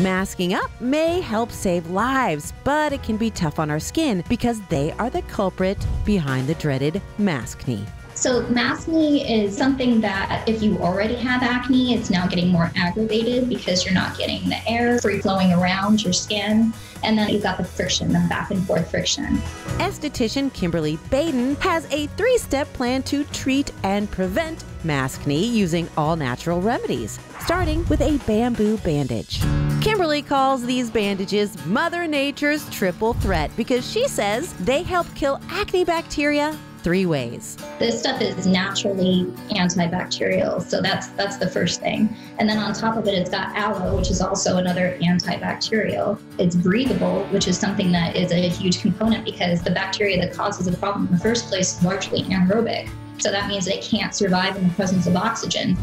Masking up may help save lives, but it can be tough on our skin because they are the culprit behind the dreaded maskne. So, maskne is something that if you already have acne, it's now getting more aggravated because you're not getting the air free flowing around your skin. And then you've got the friction, the back and forth friction. Esthetician Kimberly Baden has a three step plan to treat and prevent maskne using all natural remedies, starting with a bamboo bandage. Kimberly calls these bandages Mother Nature's triple threat because she says they help kill acne bacteria three ways. This stuff is naturally antibacterial, so that's that's the first thing. And then on top of it, it's got aloe, which is also another antibacterial. It's breathable, which is something that is a huge component because the bacteria that causes the problem in the first place is largely anaerobic. So that means they can't survive in the presence of oxygen.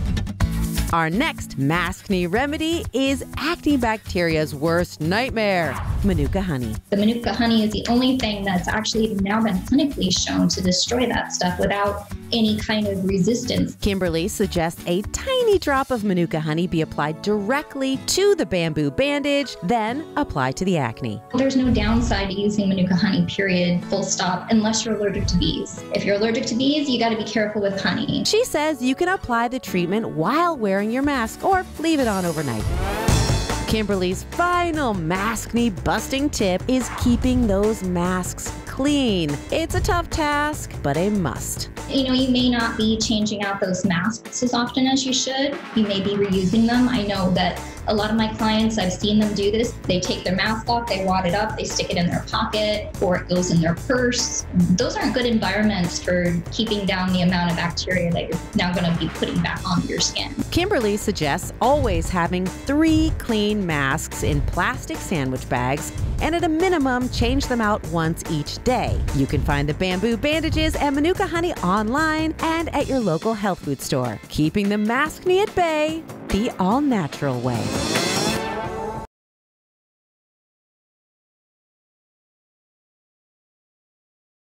Our next maskne remedy is acne bacteria's worst nightmare Manuka honey. The Manuka honey is the only thing that's actually now been clinically shown to destroy that stuff without any kind of resistance. Kimberly suggests a tiny drop of Manuka honey be applied directly to the bamboo bandage, then apply to the acne. There's no downside to using Manuka honey, period, full stop, unless you're allergic to bees. If you're allergic to bees, you got to be careful with honey. She says you can apply the treatment while wearing your mask or leave it on overnight. Kimberly's final maskne busting tip is keeping those masks clean. It's a tough task, but a must. You know, you may not be changing out those masks as often as you should. You may be reusing them. I know that a lot of my clients, I've seen them do this. They take their mask off, they wad it up, they stick it in their pocket, or it goes in their purse. Those aren't good environments for keeping down the amount of bacteria that you're now going to be putting back on your skin. Kimberly suggests always having three clean masks in plastic sandwich bags and at a minimum, change them out once each day. You can find the bamboo bandages and Manuka honey online and at your local health food store, keeping the maskne at bay the all natural way.